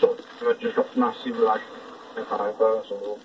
so. So just got massive lag. If I ever, so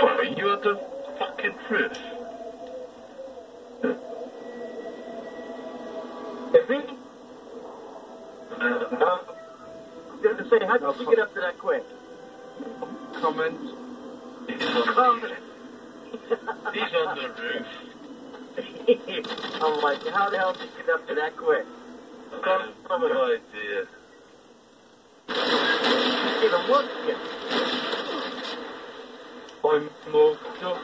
Are you at the fucking proof? Is he? Uh, I'm going to say, how did you get up to that quick? Comment. He's on, Comment. he's on the roof. I'm like, how the hell did you get up to that quick? Got no idea. Even worse yet. I'm moved up.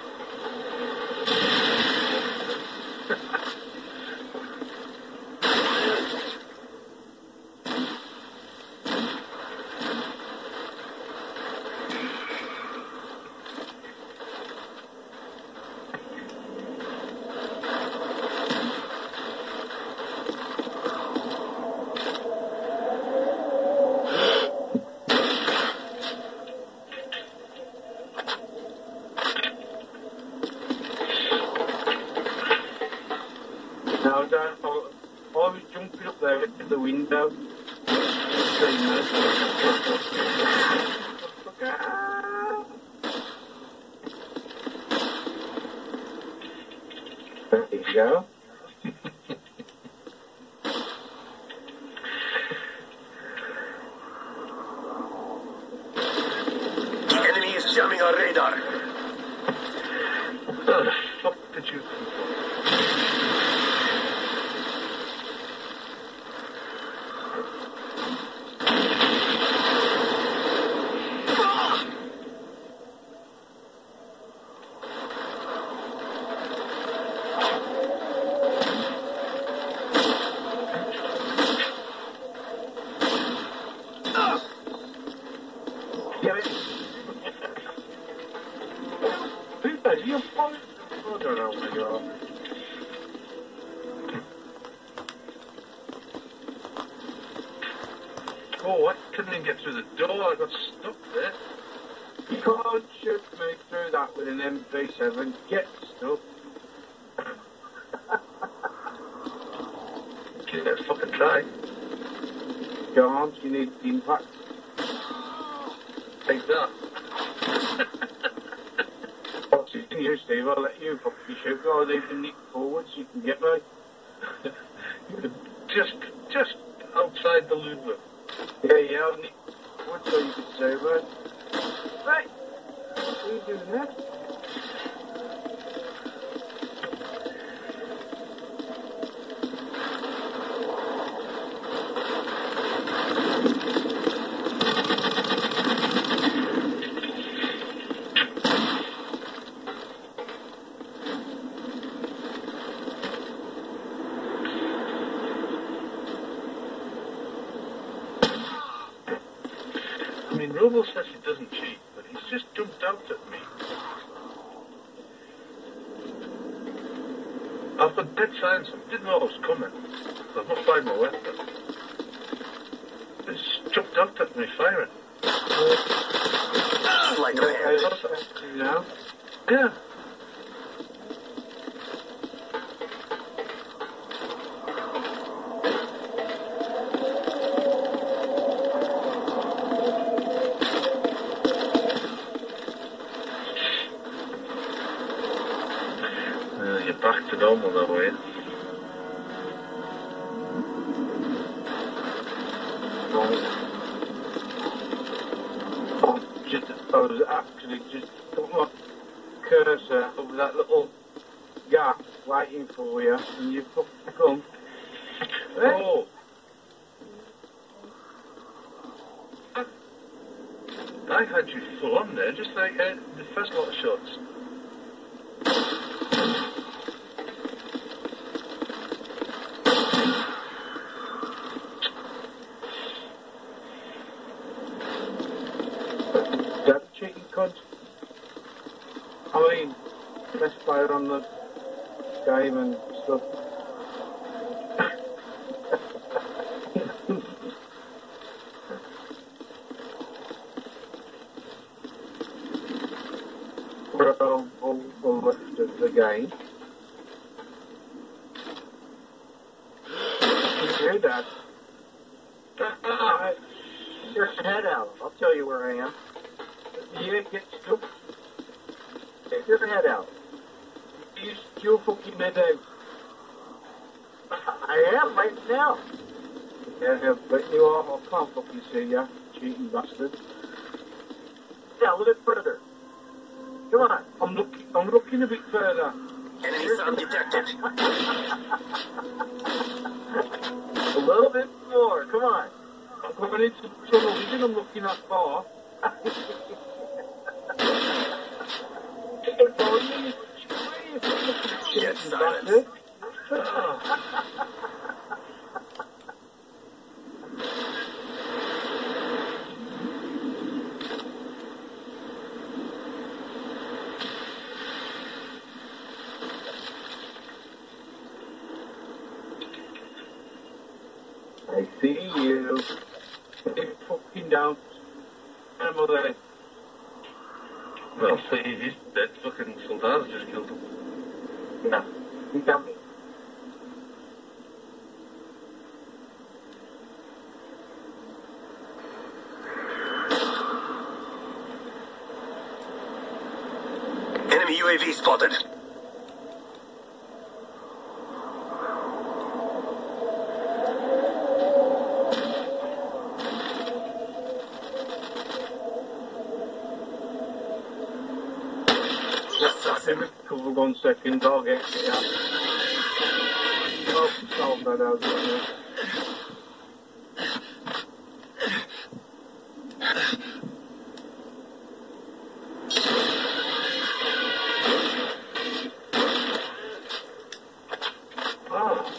Now, Dad, I I was jumping up there into the window. Screaming. Look out. There you go. The enemy is jamming our radar. The fuck did you through. I got stuck there. You can't shoot me through that with an MP7. Get stuck. Give it a fucking try. Can't. You need impact. Take that. What's it to you, Steve? I'll let you fucking shoot. They can nick forwards, so you can get me. Just, just outside the louvre. Yeah, yeah, I'll nick forward so you can save me. Right. We do you mean, Robo says he doesn't cheat, but he's just jumped out at me. I've got dead silence. I didn't know I was coming. I've not fired my weapon. He's jumped out at me firing. Sleight of Yeah, hand. Yeah. Actually just put my cursor over that little gap waiting for you, and you come. Oh! I had you full on there, just like uh, the first lot of shots. That cheeky cunt. I mean, best player on the game and stuff. All, all left of the game. You hear that? Get your head out. I'll tell you where I am. Stuck. Get your head out. You still fucking head out. I am right now. Yeah, yeah, but you are, I can't fucking see ya, cheating bastard. Yeah, a little bit further. Come on. I'm looking, I'm looking a bit further. Enemy sound detected. a little bit more. Come on. I'm going into tunnel vision, I'm looking that far. I see you. Big fucking down. Animal there. Well, see, dead. Fucking soldados just killed him. Enemy UAV spotted. Just let me cover one second, I'll get it out. Oh, solve that out. there. Oh!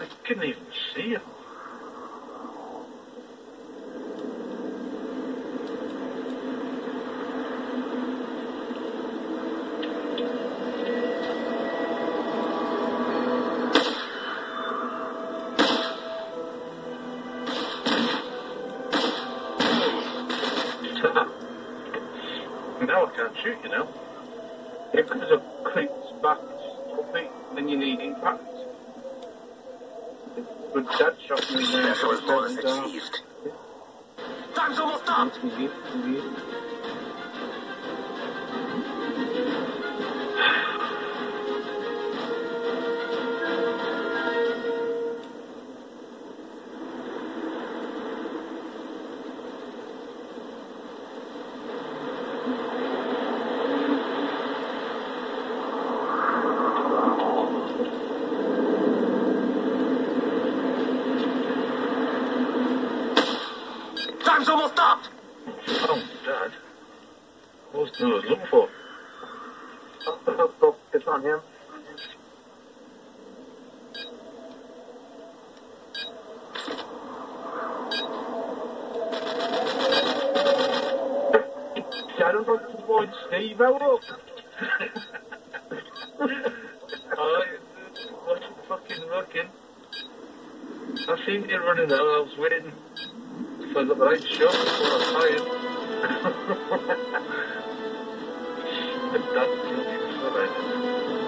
I couldn't even see him. now I can't shoot, you know. It comes up clicks back up it when you need impact. But that shot me there. Specialist bonus achieved. Time's almost up. Time's almost up. Oh, Dad. What was I was looking for? It's on him. I don't want to avoid Steve out. Oh, wasn't fucking looking. I seen you running out, I was waiting. Got the right I fired. and Dad killed him, so I